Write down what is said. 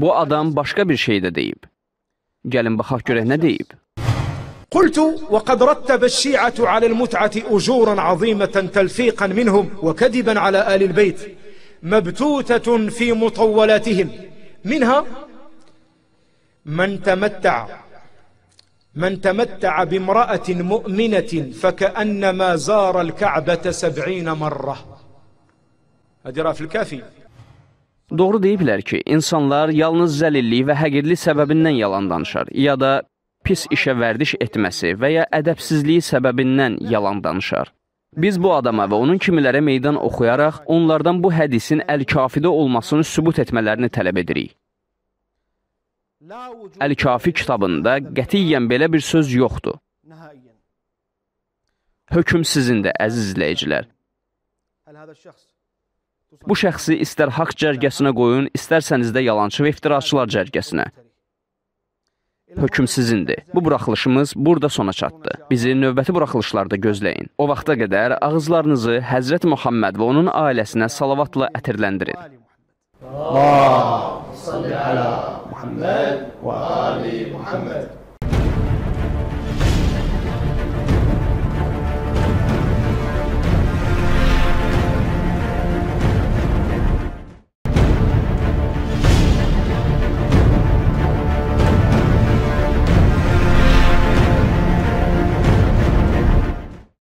Bu adam başqa bir şey də deyib. Gəlin baxaq görək nə deyib. قلت وقد رتب الشيعة على المتعة أجورا عظيمة تلفيقا منهم وكذبا على آل البيت مبتوتة في مطولاتهم منها من تمتع من تمتع بامرأة مؤمنة فكأنما زار الكعبة سبعين مرة هذه في الكافي Doğru deyiblər ki, insanlar yalnız zəlillik və həqirlik səbəbindən yalan danışar, ya da pis işə vərdiş etməsi və ya ədəbsizliyi səbəbindən yalan danışar. Biz bu adama və onun kimilərə meydan oxuyaraq onlardan bu hədisin əl-kafidə olmasını sübut etmələrini tələb edirik. Əl-Kafi kitabında qətiyyən belə bir söz yoxdur. Hökm sizindir, əziz izləyicilər. Bu şəxsi istər haqq cərgəsinə qoyun, istərsəniz də yalançı və iftiraçılar cərgəsinə. Hökm sizindir. Bu buraxılışımız burada sona çatdı. Bizi növbəti buraxılışlarda gözləyin. O vaxta qədər ağızlarınızı Həzrət Muhammed və onun ailəsinə salavatla ətirləndirin. Allah, salli ala Muhammed və ali Muhammed.